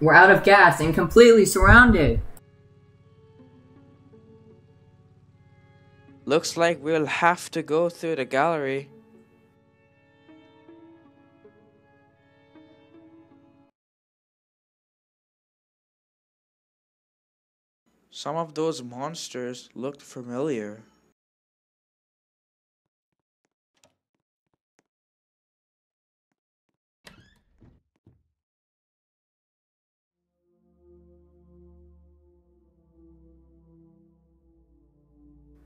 We're out of gas and completely surrounded. Looks like we'll have to go through the gallery. Some of those monsters looked familiar.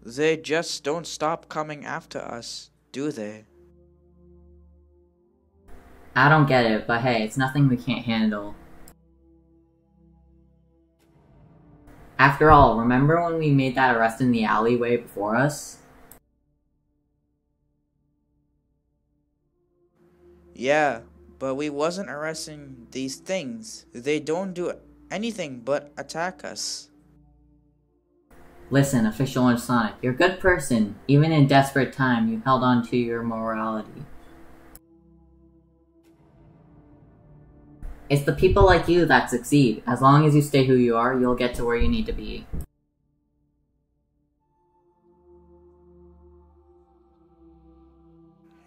They just don't stop coming after us, do they? I don't get it, but hey, it's nothing we can't handle. After all, remember when we made that arrest in the alleyway before us? Yeah, but we wasn't arresting these things. They don't do anything but attack us. Listen, Official Orange Sonic, you're a good person. Even in desperate time, you held on to your morality. It's the people like you that succeed. As long as you stay who you are, you'll get to where you need to be.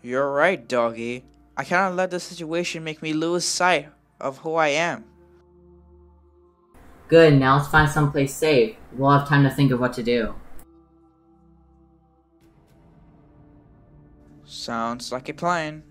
You're right, doggy. I cannot let the situation make me lose sight of who I am. Good, now let's find someplace safe. We'll have time to think of what to do. Sounds like a plan.